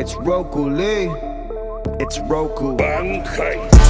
It's Roku Lee. It's Roku. Bankai.